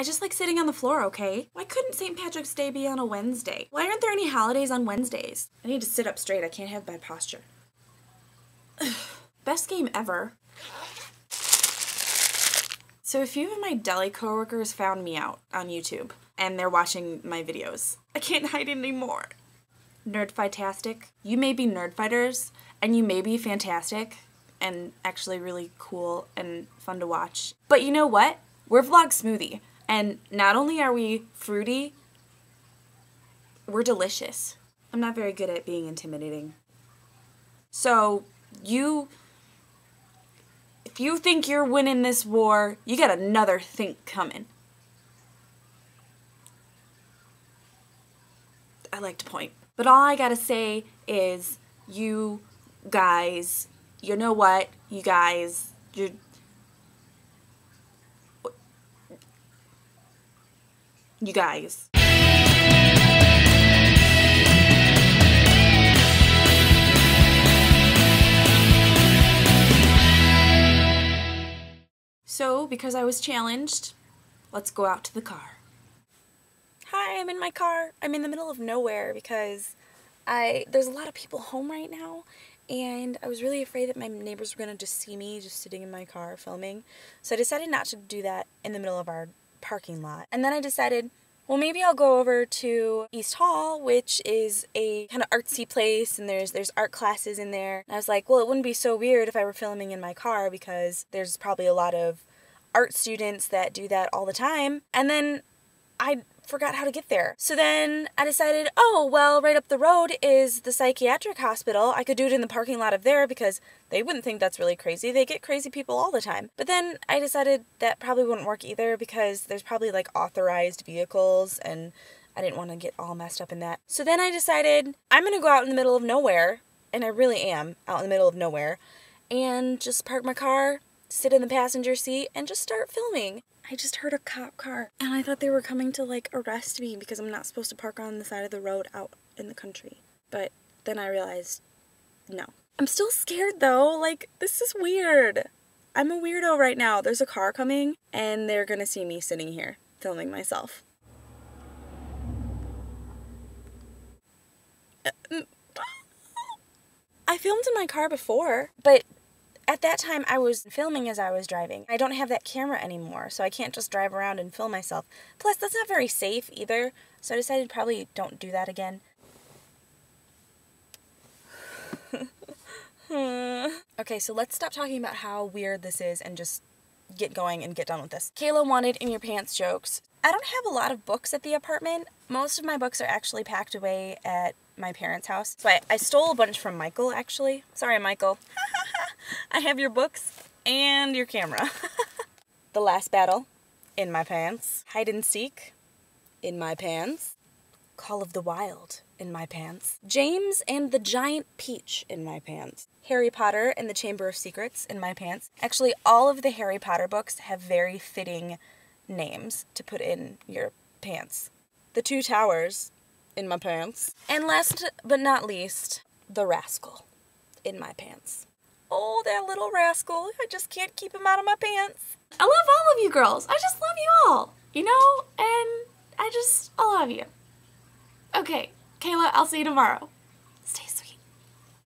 I just like sitting on the floor, okay? Why couldn't St. Patrick's Day be on a Wednesday? Why aren't there any holidays on Wednesdays? I need to sit up straight. I can't have bad posture. Best game ever. So a few of my deli coworkers found me out on YouTube and they're watching my videos. I can't hide anymore. Nerdfightastic. You may be nerdfighters and you may be fantastic and actually really cool and fun to watch. But you know what? We're Vlog Smoothie. And not only are we fruity, we're delicious. I'm not very good at being intimidating. So, you if you think you're winning this war, you got another think coming. I like to point. But all I gotta say is, you guys, you know what? You guys, you're. You guys. So, because I was challenged, let's go out to the car. Hi, I'm in my car. I'm in the middle of nowhere because I there's a lot of people home right now and I was really afraid that my neighbors were going to just see me just sitting in my car filming. So I decided not to do that in the middle of our parking lot. And then I decided, well, maybe I'll go over to East Hall, which is a kind of artsy place, and there's there's art classes in there. And I was like, well, it wouldn't be so weird if I were filming in my car because there's probably a lot of art students that do that all the time. And then I forgot how to get there. So then I decided, oh, well, right up the road is the psychiatric hospital. I could do it in the parking lot of there because they wouldn't think that's really crazy. They get crazy people all the time. But then I decided that probably wouldn't work either because there's probably like authorized vehicles and I didn't want to get all messed up in that. So then I decided I'm going to go out in the middle of nowhere, and I really am out in the middle of nowhere, and just park my car, sit in the passenger seat, and just start filming. I just heard a cop car and I thought they were coming to like arrest me because I'm not supposed to park on the side of the road out in the country. But then I realized no. I'm still scared though. Like, this is weird. I'm a weirdo right now. There's a car coming and they're gonna see me sitting here filming myself. Uh, I filmed in my car before, but at that time I was filming as I was driving. I don't have that camera anymore, so I can't just drive around and film myself. Plus, that's not very safe either, so I decided probably don't do that again. okay, so let's stop talking about how weird this is and just get going and get done with this. Kayla wanted in your pants jokes. I don't have a lot of books at the apartment. Most of my books are actually packed away at my parents' house. So I, I stole a bunch from Michael, actually. Sorry, Michael. I have your books and your camera. the Last Battle, in my pants. Hide and Seek, in my pants. Call of the Wild, in my pants. James and the Giant Peach, in my pants. Harry Potter and the Chamber of Secrets, in my pants. Actually, all of the Harry Potter books have very fitting names to put in your pants. The Two Towers, in my pants. And last but not least, The Rascal, in my pants. Oh, that little rascal. I just can't keep him out of my pants. I love all of you girls. I just love you all. You know? And I just, I love you. Okay, Kayla, I'll see you tomorrow.